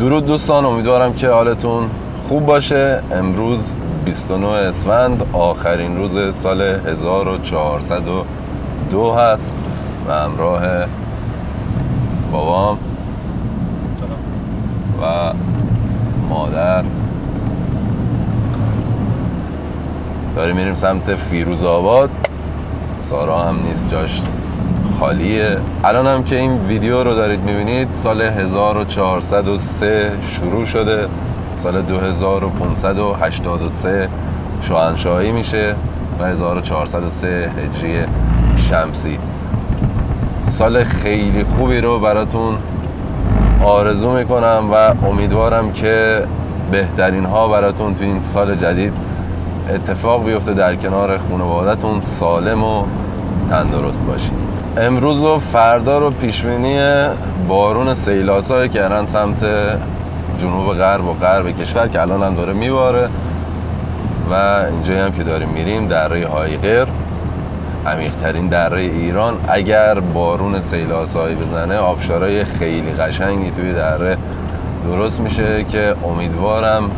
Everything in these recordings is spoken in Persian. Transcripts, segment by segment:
درود دوستان امیدوارم که حالتون خوب باشه. امروز 29 اسفند آخرین روز سال 1402 هست و همراه بابام و مادر. داریم میریم سمت فیروز آباد. سارا هم نیست جاش خالیه. الان هم که این ویدیو رو دارید می‌بینید سال 1403 شروع شده. سال 2583 شاهنشاهی میشه و 1403 هجری شمسی. سال خیلی خوبی رو براتون آرزو می‌کنم و امیدوارم که بهترین ها براتون تو این سال جدید اتفاق بیفته در کنار خانوادتون سالم و تندرست باشید امروز و فردا رو پیشبینی بارون سیلاسای کردن سمت جنوب غرب و غرب کشور که الان هم داره میباره و اینجا هم که داریم میریم دره هایقر عمیقترین دره ایران اگر بارون سیلاسایی بزنه آبشارای خیلی قشنگی توی دره درست میشه که امیدوارم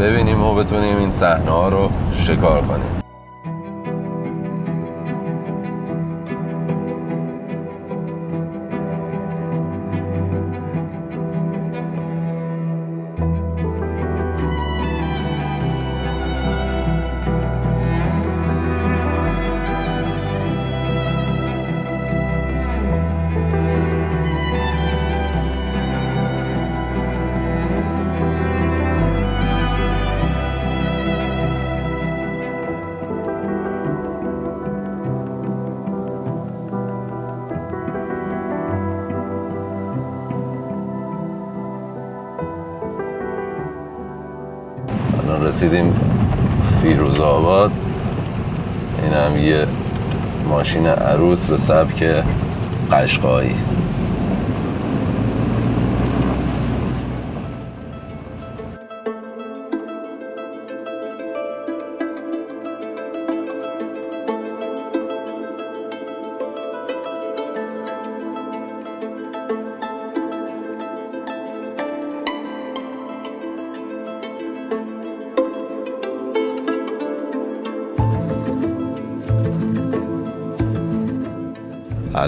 ببینیم و بتونیم این صحنه ها رو شکار کنیم. الان رسیدیم فیروز آباد. این هم یه ماشین عروس به سبک قشقایی.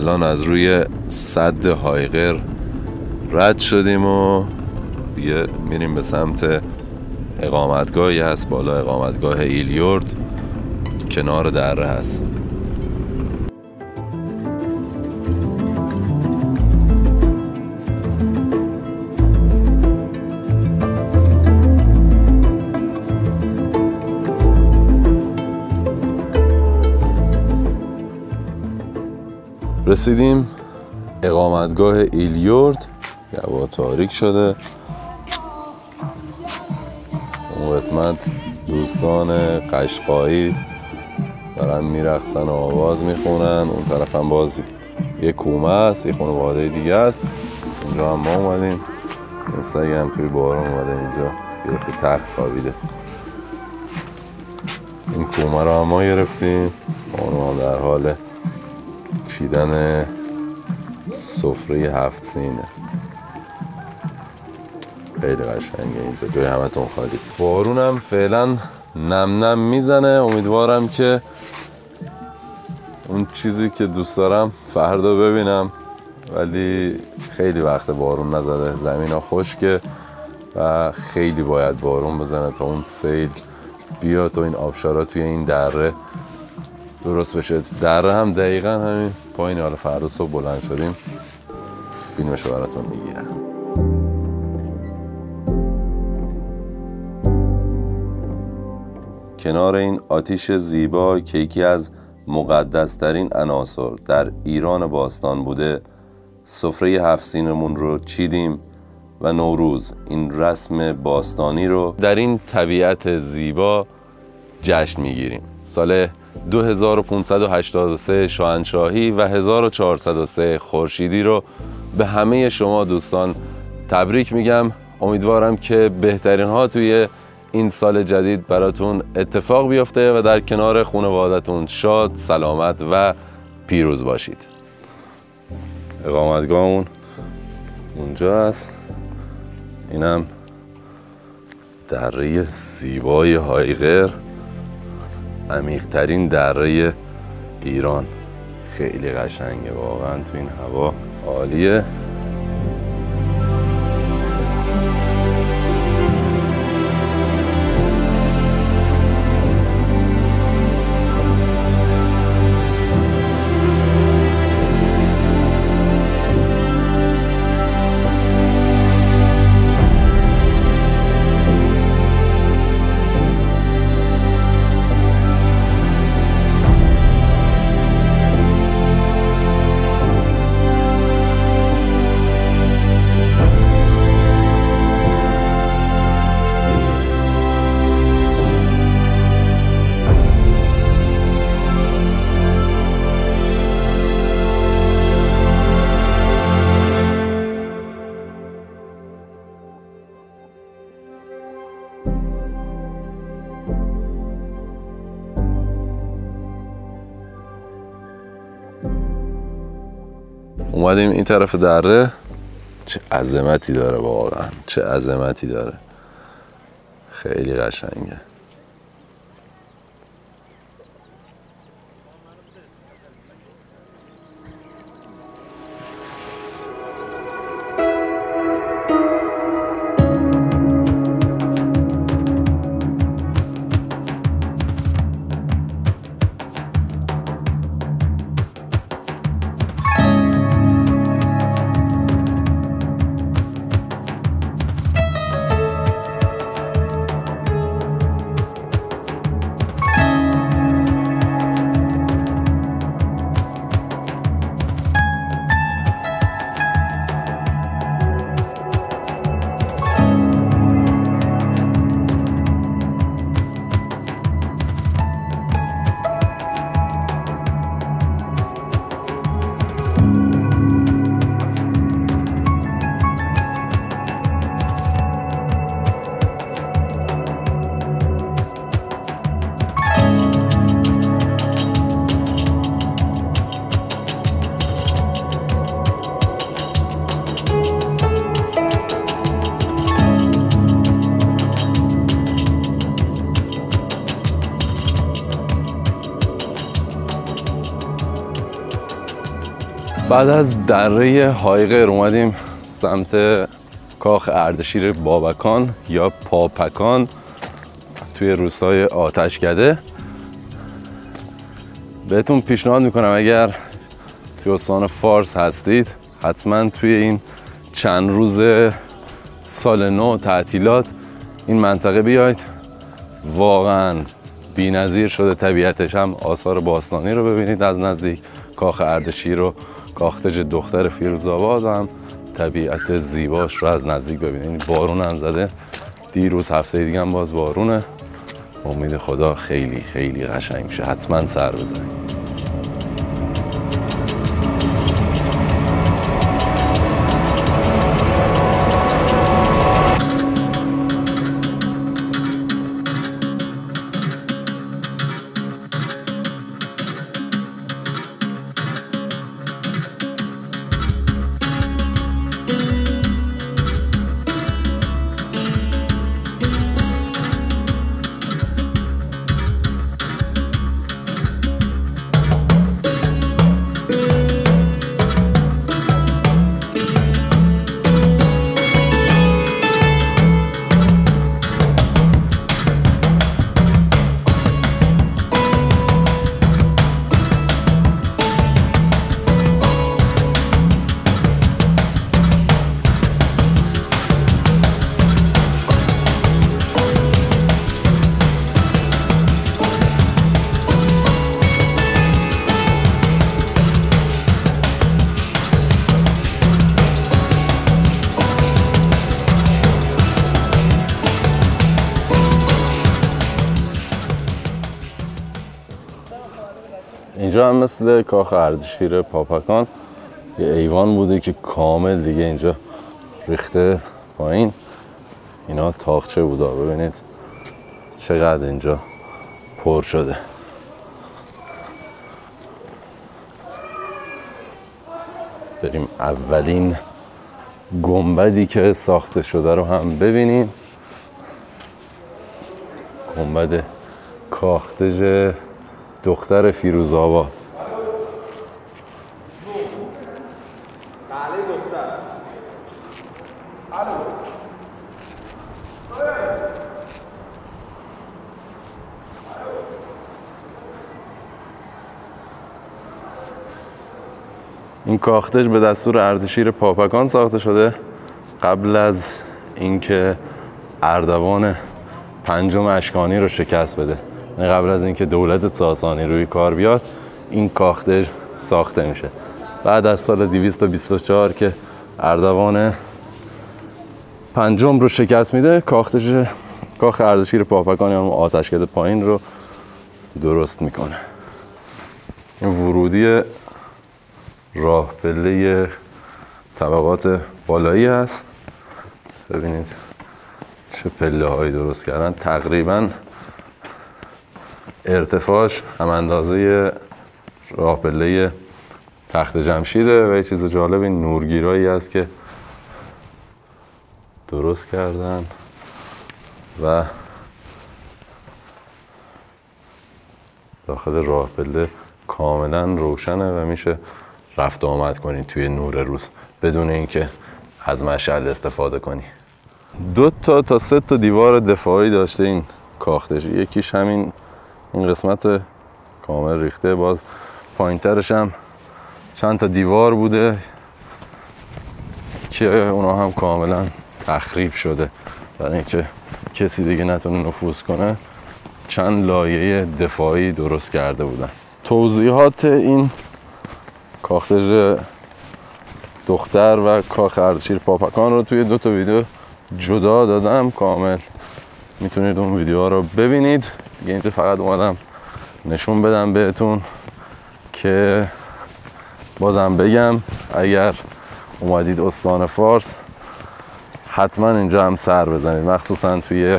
الان از روی صد هایقر رد شدیم و دیگه میریم به سمت اقامتگاهی هست بالا اقامتگاه ایلیورد کنار دره هست. رسیدیم. اقامتگاه ایلیورد. با تاریک شده. اون قسمت دوستان قشقایی دارن میرقصن و آواز می‌خونن. اون طرف هم باز یه کومه است یه خانواده دیگه است. اینجا هم ما اومدیم. یه سگی هم توی بارون اومده اینجا. گرفته تخت خوابیده. این کومه رو هم ما گرفتیم. ما در حال چیدن سفره هفت سینه. خیلی قشنگه اینجا جای همتون خالی. بارونم فعلا نم نم می‌زنه. امیدوارم که اون چیزی که دوست دارم فردا ببینم. ولی خیلی وقت بارون نزده. زمین ها خشکه و خیلی باید بارون بزنه تا اون سیل بیاد و این آبشارا توی این دره. درست بشه. دره هم دقیقا همین پایین حالا فردا صبح بلند شدیم. فیلمشو براتون می‌گیرم. کنار این آتیش زیبا که یکی از مقدسترین عناصر در ایران باستان بوده سفره هفسینمون رو چیدیم و نوروز این رسم باستانی رو در این طبیعت زیبا جشن می‌گیریم. سال 2583 شاهنشاهی و 1403 خورشیدی رو به همه شما دوستان تبریک میگم. امیدوارم که بهترین ها توی این سال جدید براتون اتفاق بیفته و در کنار خانوادتون شاد، سلامت و پیروز باشید. اقامتگاهمون اونجا هست. اینم دره زیبای هایغر عمیقترین دره ایران. خیلی قشنگه واقعا تو این هوا عالیه. اومدیم این طرف دره. چه عظمتی داره واقعا. چه عظمتی داره. خیلی قشنگه. بعد از دره هایغر اومدیم سمت کاخ اردشیر بابکان یا پاپکان توی روستای آتشکده. بهتون پیشنهاد می‌کنم اگر توی استان فارس هستید حتما توی این چند روز سال نو تعطیلات این منطقه بیاید واقعا نظیر شده طبیعتش هم آثار باستانی رو ببینید از نزدیک. کاخ اردشیر رو کاختج دختر فیروزآباد هم طبیعت زیباش رو از نزدیک ببینید بارون هم زده. دیروز هفته دیگه هم باز بارونه. امید خدا خیلی خیلی قشنگ میشه. حتما سر بزنید اینجا هم مثل کاخ اردشیر پاپکان یه ایوان بوده که کامل دیگه اینجا ریخته پایین. اینا تاخچه بوده ببینید چقدر اینجا پر شده. بریم اولین گنبدی که ساخته شده رو هم ببینیم. گنبد کاختج دختر فیروز آباد. این کاختج به دستور اردشیر پاپکان ساخته شده. قبل از اینکه اردوان پنجم اشکانی رو شکست بده. قبل از اینکه دولت ساسانی روی کار بیاد این کاختج ساخته میشه. بعد از سال 224 که اردوان پنجم رو شکست میده کاختج کاخ اردشیر پاپکان یا آتشکده پایین رو درست می‌کنه. ورودی راه پله طبقات بالایی هست. ببینید چه پله هایی درست کردن. تقریبا ارتفاعش هم اندازه راه پله تخت جمشیده و یه چیز جالب این نورگیرایی است که درست کردن و داخل راه پله کاملا روشنه و میشه رفت آمد کنی توی نور روز بدون اینکه از مشعل استفاده کنی. دو تا تا سه تا دیوار دفاعی داشته این کاختش. یکیش همین این قسمت کامل ریخته. باز پایینترش هم چند تا دیوار بوده که اونا هم کاملا تخریب شده. برای اینکه کسی دیگه نتونه نفوذ کنه چند لایه دفاعی درست کرده بودن. توضیحات این کاختج دختر و کاخ اردشیر پاپکان رو توی دو تا ویدیو جدا دادم. کامل می‌تونید اون ویدیوها رو ببینید. دیگه اینجا فقط اومدم نشون بدم بهتون که بازم بگم اگر اومدید استان فارس حتما اینجا هم سر بزنید. مخصوصا توی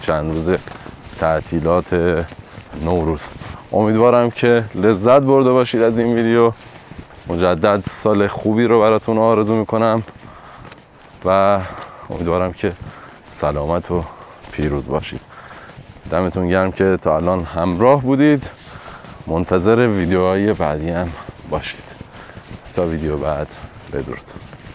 چند روز تعطیلات نوروز. امیدوارم که لذت برده باشید از این ویدیو. مجدد سال خوبی رو براتون آرزو می‌کنم و امیدوارم که سلامت و پیروز باشید. دمتون گرم که تا الان همراه بودید. منتظر ویدیوهای بعدی هم باشید. تا ویدیو بعد بدرود.